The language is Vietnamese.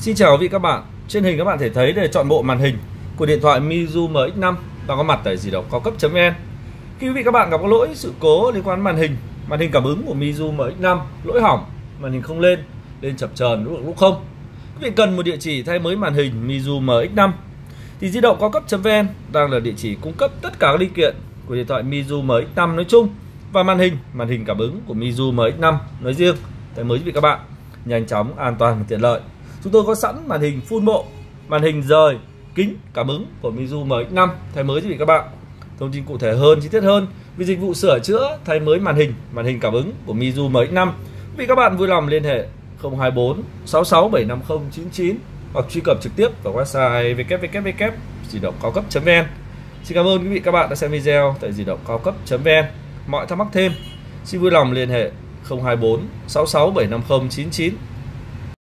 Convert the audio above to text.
Xin chào quý vị các bạn. Trên hình các bạn thể thấy để chọn bộ màn hình của điện thoại Mizu MX5 đang có mặt tại di động cao cấp.vn. Khi quý vị các bạn gặp có lỗi sự cố liên quan đến màn hình, màn hình cảm ứng của Mizu MX5 lỗi hỏng, màn hình không lên, lên chập chờn lúc lúc không. Quý vị cần một địa chỉ thay mới màn hình Mizu MX5 thì di động cao cấp.vn đang là địa chỉ cung cấp tất cả các linh kiện của điện thoại Mizu MX5 nói chung và màn hình, màn hình cảm ứng của Mizu MX5 nói riêng thay mới quý vị các bạn nhanh chóng, an toàn và tiện lợi. Chúng tôi có sẵn màn hình full bộ, màn hình rời, kính cảm ứng của Mizu MX5 thay mới cho quý vị các bạn. Thông tin cụ thể hơn, chi tiết hơn về dịch vụ sửa chữa thay mới màn hình, màn hình cảm ứng của Mizu MX5. Quý vị các bạn vui lòng liên hệ 024 66 750 99 hoặc truy cập trực tiếp vào website www di động cao cấp.vn. Xin cảm ơn quý vị các bạn đã xem video tại di động cao cấp.vn. Mọi thắc mắc thêm xin vui lòng liên hệ 024 66 750 99